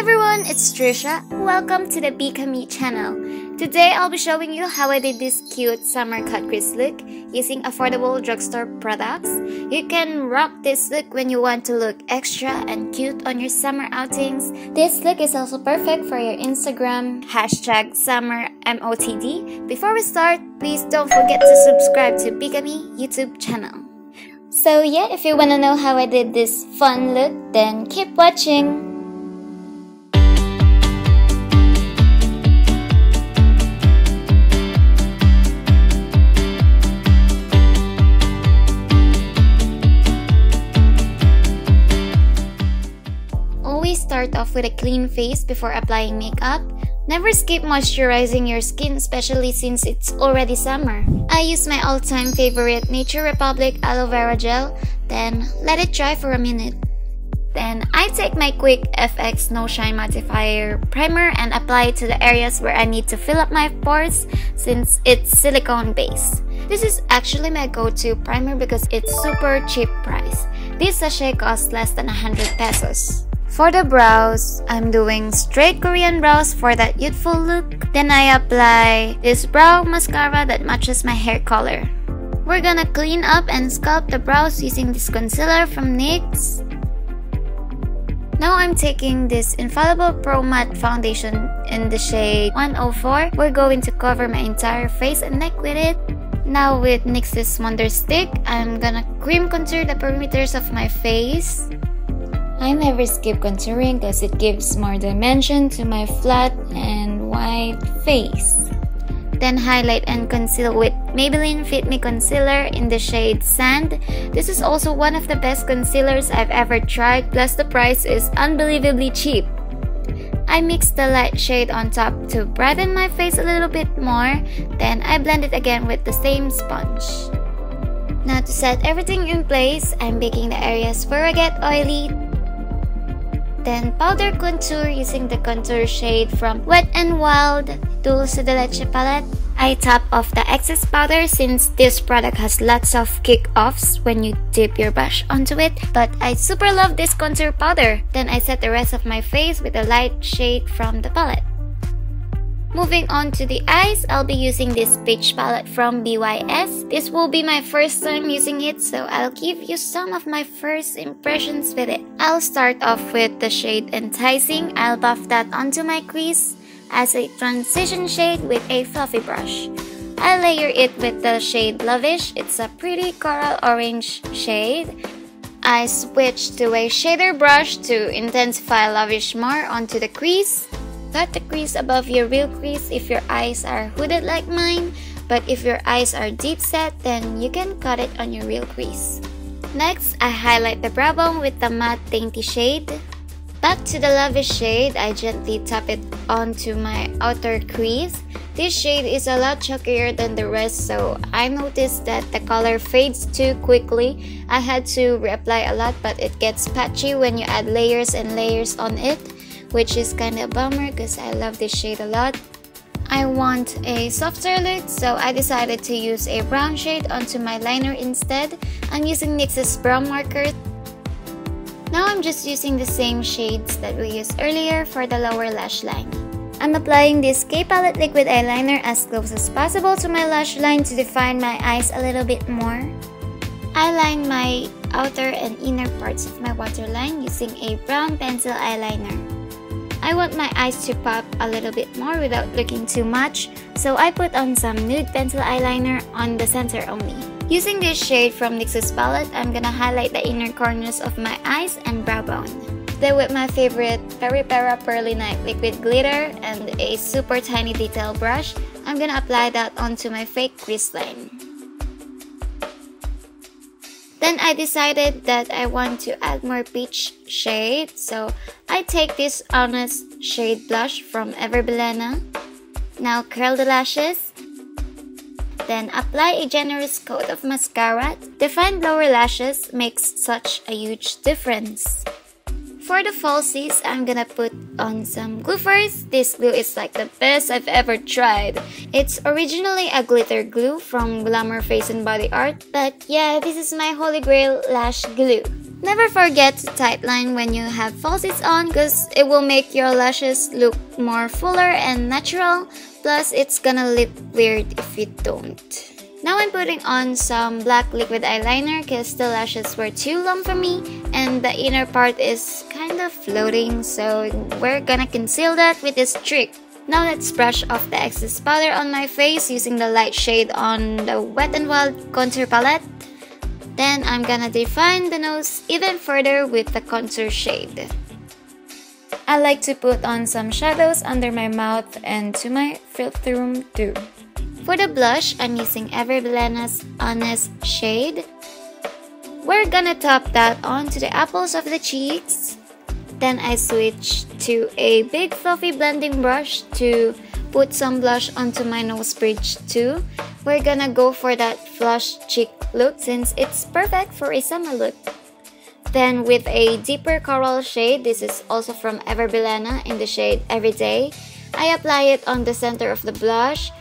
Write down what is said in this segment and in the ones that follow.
everyone, it's Trisha. Welcome to the BeKami channel. Today I'll be showing you how I did this cute summer cut crease look using affordable drugstore products. You can rock this look when you want to look extra and cute on your summer outings. This look is also perfect for your Instagram hashtag summer MOTD. Before we start, please don't forget to subscribe to BeKami YouTube channel. So yeah, if you wanna know how I did this fun look, then keep watching. Start off with a clean face before applying makeup. Never skip moisturizing your skin, especially since it's already summer. I use my all-time favorite Nature Republic aloe vera gel, then let it dry for a minute. Then I take my Quick FX No Shine Mattifier Primer and apply it to the areas where I need to fill up my pores since it's silicone base. This is actually my go-to primer because it's super cheap price. This sachet costs less than 100 pesos. For the brows, I'm doing straight Korean brows for that youthful look. Then I apply this brow mascara that matches my hair color. We're gonna clean up and sculpt the brows using this concealer from NYX. Now I'm taking this Infallible Pro Matte Foundation in the shade 104. We're going to cover my entire face and neck with it. Now with NYX's Wonder Stick, I'm gonna cream contour the perimeters of my face. I never skip contouring because it gives more dimension to my flat and white face. Then highlight and conceal with Maybelline Fit Me Concealer in the shade Sand. This is also one of the best concealers I've ever tried plus the price is unbelievably cheap. I mix the light shade on top to brighten my face a little bit more, then I blend it again with the same sponge. Now to set everything in place, I'm baking the areas where I get oily then powder contour using the contour shade from Wet n Wild Dulce de Leche palette. I top off the excess powder since this product has lots of kick-offs when you dip your brush onto it. But I super love this contour powder. Then I set the rest of my face with a light shade from the palette. Moving on to the eyes, I'll be using this peach palette from BYS. This will be my first time using it, so I'll give you some of my first impressions with it. I'll start off with the shade Enticing. I'll buff that onto my crease as a transition shade with a fluffy brush. I'll layer it with the shade Lavish. It's a pretty coral orange shade. I switch to a shader brush to intensify Lavish more onto the crease. Cut the crease above your real crease if your eyes are hooded like mine, but if your eyes are deep set, then you can cut it on your real crease. Next, I highlight the brow bone with the matte dainty shade. Back to the lavish shade, I gently tap it onto my outer crease. This shade is a lot chalkier than the rest, so I noticed that the color fades too quickly. I had to reapply a lot, but it gets patchy when you add layers and layers on it which is kinda a bummer because I love this shade a lot. I want a softer look, so I decided to use a brown shade onto my liner instead. I'm using NYX's brown marker. Now I'm just using the same shades that we used earlier for the lower lash line. I'm applying this K Palette liquid eyeliner as close as possible to my lash line to define my eyes a little bit more. I line my outer and inner parts of my waterline using a brown pencil eyeliner. I want my eyes to pop a little bit more without looking too much, so I put on some nude pencil eyeliner on the center only. Using this shade from NYX's palette, I'm gonna highlight the inner corners of my eyes and brow bone. Then with my favorite Peripera Pearly Night Liquid Glitter and a super tiny detail brush, I'm gonna apply that onto my fake crease line. Then I decided that I want to add more peach shade. So I take this Honest Shade Blush from Ever Bilena. Now curl the lashes. Then apply a generous coat of mascara. Defined lower lashes makes such a huge difference. For the falsies, I'm gonna put on some glue first. This glue is like the best I've ever tried. It's originally a glitter glue from Glamour Face and Body Art, but yeah, this is my holy grail lash glue. Never forget to tightline when you have falsies on because it will make your lashes look more fuller and natural. Plus, it's gonna look weird if you don't. Now I'm putting on some black liquid eyeliner because the lashes were too long for me and the inner part is kind of floating so we're gonna conceal that with this trick. Now let's brush off the excess powder on my face using the light shade on the Wet n Wild contour palette. Then I'm gonna define the nose even further with the contour shade. I like to put on some shadows under my mouth and to my philtrum too. For the blush, I'm using Ever Bilena's Honest shade. We're gonna top that onto the apples of the cheeks. Then I switch to a big fluffy blending brush to put some blush onto my nose bridge too. We're gonna go for that flush cheek look since it's perfect for a summer look. Then with a deeper coral shade, this is also from Ever Bilena in the shade Everyday, I apply it on the center of the blush.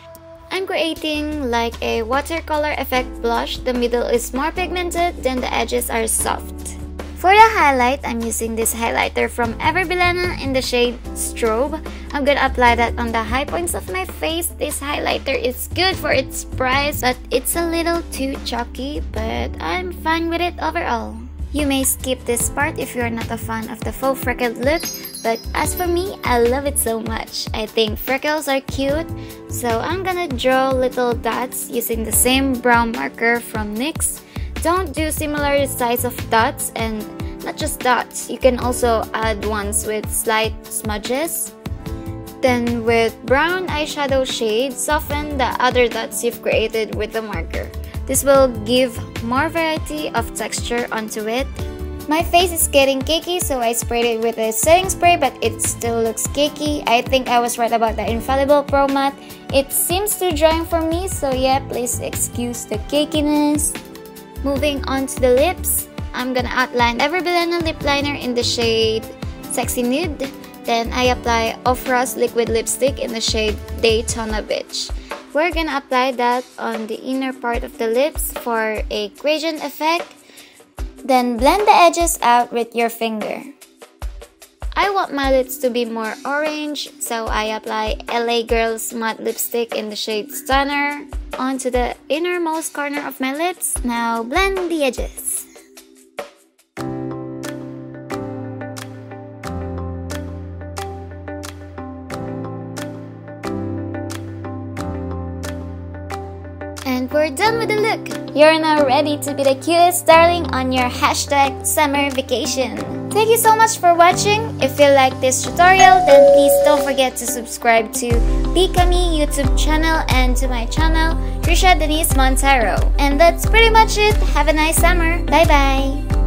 I'm creating like a watercolor effect blush. The middle is more pigmented, then the edges are soft. For the highlight, I'm using this highlighter from Ever Bilena in the shade Strobe. I'm gonna apply that on the high points of my face. This highlighter is good for its price, but it's a little too chalky, but I'm fine with it overall. You may skip this part if you're not a fan of the faux freckled look, but as for me, I love it so much. I think freckles are cute, so I'm gonna draw little dots using the same brown marker from NYX. Don't do similar size of dots and not just dots, you can also add ones with slight smudges. Then with brown eyeshadow shade, soften the other dots you've created with the marker. This will give more variety of texture onto it. My face is getting cakey so I sprayed it with a setting spray but it still looks cakey. I think I was right about the Infallible Pro Matte. It seems too drying for me so yeah, please excuse the cakiness. Moving on to the lips, I'm gonna outline Ever Bilena lip liner in the shade Sexy Nude. Then I apply Ofra's liquid lipstick in the shade Daytona Beach. We're gonna apply that on the inner part of the lips for a gradient effect. Then blend the edges out with your finger. I want my lips to be more orange, so I apply LA Girls matte lipstick in the shade Stunner onto the innermost corner of my lips. Now blend the edges. And we're done with the look! You're now ready to be the cutest darling on your hashtag summer vacation. Thank you so much for watching. If you like this tutorial, then please don't forget to subscribe to BeKami YouTube channel and to my channel, Trisha Denise Montero. And that's pretty much it. Have a nice summer. Bye bye!